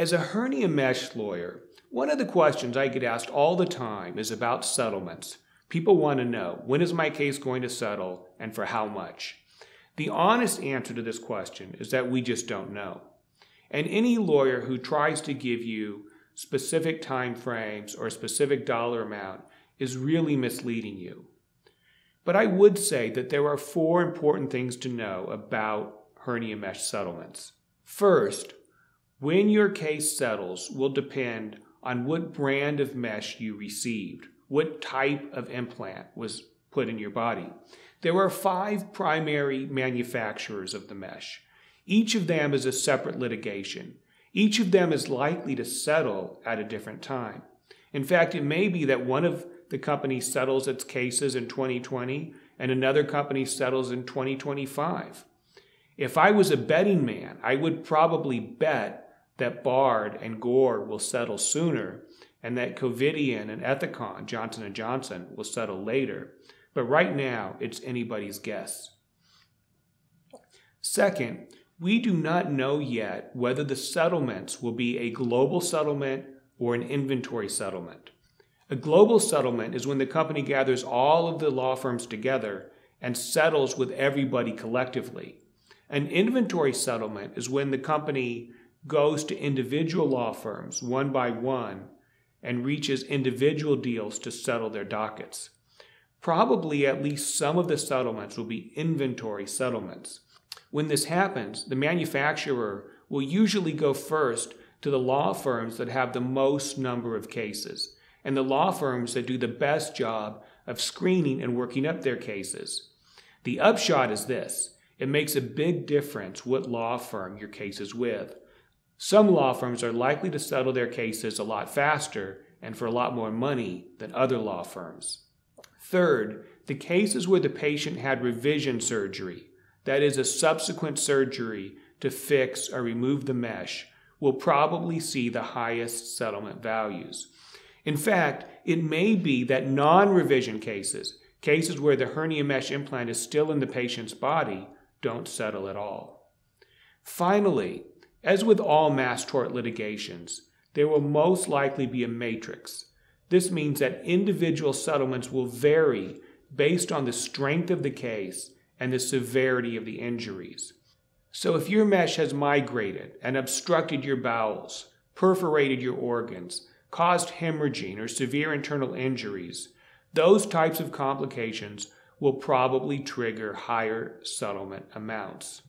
As a hernia mesh lawyer, one of the questions I get asked all the time is about settlements. People want to know when is my case going to settle and for how much? The honest answer to this question is that we just don't know. And any lawyer who tries to give you specific time frames or a specific dollar amount is really misleading you. But I would say that there are four important things to know about hernia mesh settlements. First, when your case settles will depend on what brand of mesh you received, what type of implant was put in your body. There are five primary manufacturers of the mesh. Each of them is a separate litigation. Each of them is likely to settle at a different time. In fact, it may be that one of the companies settles its cases in 2020 and another company settles in 2025. If I was a betting man, I would probably bet that Bard and Gore will settle sooner and that Covidien and Ethicon, Johnson & Johnson, will settle later. But right now, it's anybody's guess. Second, we do not know yet whether the settlements will be a global settlement or an inventory settlement. A global settlement is when the company gathers all of the law firms together and settles with everybody collectively. An inventory settlement is when the company goes to individual law firms one by one and reaches individual deals to settle their dockets. Probably at least some of the settlements will be inventory settlements. When this happens, the manufacturer will usually go first to the law firms that have the most number of cases and the law firms that do the best job of screening and working up their cases. The upshot is this it makes a big difference what law firm your case is with. Some law firms are likely to settle their cases a lot faster and for a lot more money than other law firms. Third, the cases where the patient had revision surgery, that is, a subsequent surgery to fix or remove the mesh, will probably see the highest settlement values. In fact, it may be that non revision cases, cases where the hernia mesh implant is still in the patient's body, don't settle at all. Finally, as with all mass tort litigations, there will most likely be a matrix. This means that individual settlements will vary based on the strength of the case and the severity of the injuries. So if your mesh has migrated and obstructed your bowels, perforated your organs, caused hemorrhaging or severe internal injuries, those types of complications will probably trigger higher settlement amounts.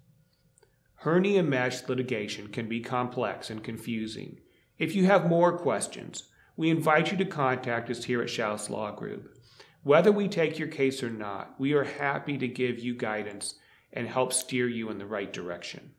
Hernia mesh litigation can be complex and confusing. If you have more questions, we invite you to contact us here at Shouse Law Group. Whether we take your case or not, we are happy to give you guidance and help steer you in the right direction.